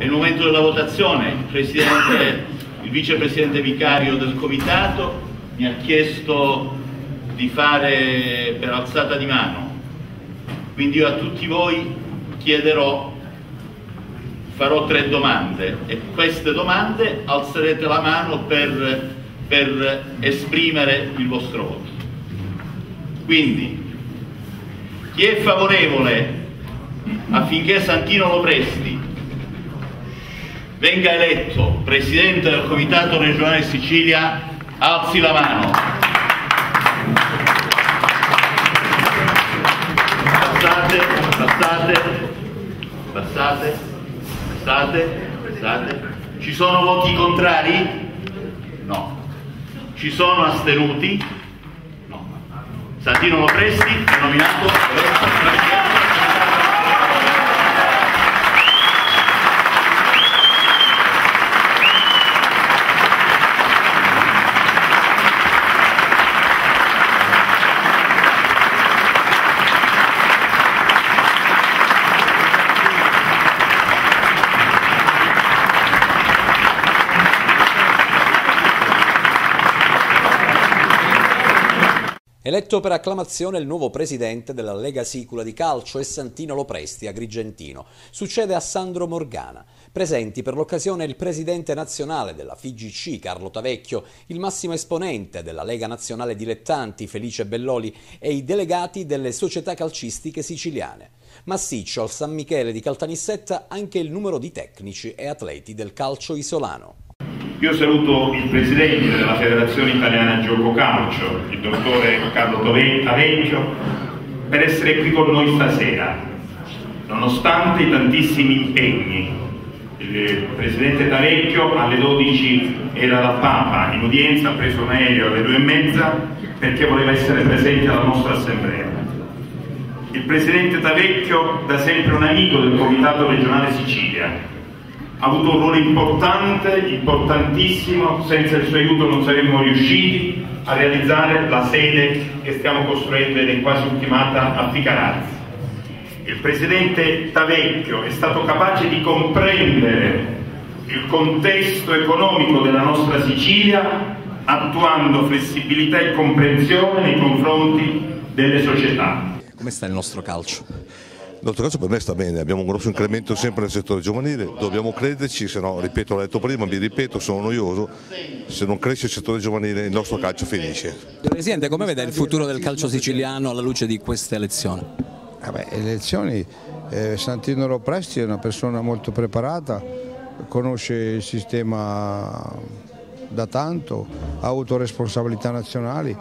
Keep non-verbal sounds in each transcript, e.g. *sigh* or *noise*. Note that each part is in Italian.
È il momento della votazione. Il, *coughs* il vicepresidente vicario del comitato mi ha chiesto di fare per alzata di mano. Quindi io a tutti voi chiederò, farò tre domande e queste domande alzerete la mano per, per esprimere il vostro voto. Quindi, chi è favorevole affinché Santino Lopresti venga eletto Presidente del Comitato regionale Sicilia, alzi la mano. Passate, passate, passate, passate, passate. Ci sono voti contrari? No. Ci sono astenuti? No. Santino Lopresti è nominato Presidente. Eletto per acclamazione il nuovo presidente della Lega Sicula di Calcio è Santino Lopresti, agrigentino. Succede a Sandro Morgana. Presenti per l'occasione il presidente nazionale della FIGC, Carlo Tavecchio, il massimo esponente della Lega Nazionale Dilettanti, Felice Belloli, e i delegati delle società calcistiche siciliane. Massiccio al San Michele di Caltanissetta anche il numero di tecnici e atleti del calcio isolano. Io saluto il Presidente della Federazione Italiana Gioco Calcio, il dottore Carlo Tavecchio, per essere qui con noi stasera, nonostante i tantissimi impegni. Il Presidente Tavecchio alle 12 era da Papa in udienza, ha preso un aereo alle 2 e mezza perché voleva essere presente alla nostra assemblea. Il Presidente Tavecchio da sempre un amico del Comitato regionale Sicilia, ha avuto un ruolo importante, importantissimo, senza il suo aiuto non saremmo riusciti a realizzare la sede che stiamo costruendo ed è quasi ultimata a Ficarazzi. Il Presidente Tavecchio è stato capace di comprendere il contesto economico della nostra Sicilia attuando flessibilità e comprensione nei confronti delle società. Come sta il nostro calcio? Il nostro calcio per me sta bene, abbiamo un grosso incremento sempre nel settore giovanile, dobbiamo crederci, se no, ripeto, l'ho detto prima, mi ripeto, sono noioso, se non cresce il settore giovanile il nostro calcio finisce. Presidente, come vede il futuro del calcio siciliano alla luce di queste elezioni? Vabbè, elezioni, eh, Santino Lopresti è una persona molto preparata, conosce il sistema da tanto, ha avuto responsabilità nazionali,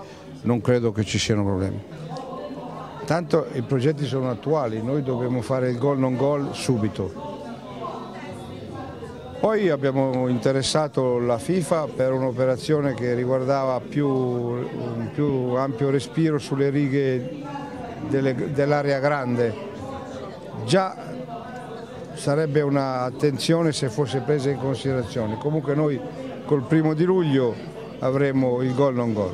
non credo che ci siano problemi. Tanto i progetti sono attuali, noi dobbiamo fare il gol non gol subito. Poi abbiamo interessato la FIFA per un'operazione che riguardava più, un più ampio respiro sulle righe dell'area grande. Già sarebbe un'attenzione se fosse presa in considerazione. Comunque noi col primo di luglio avremo il gol non gol.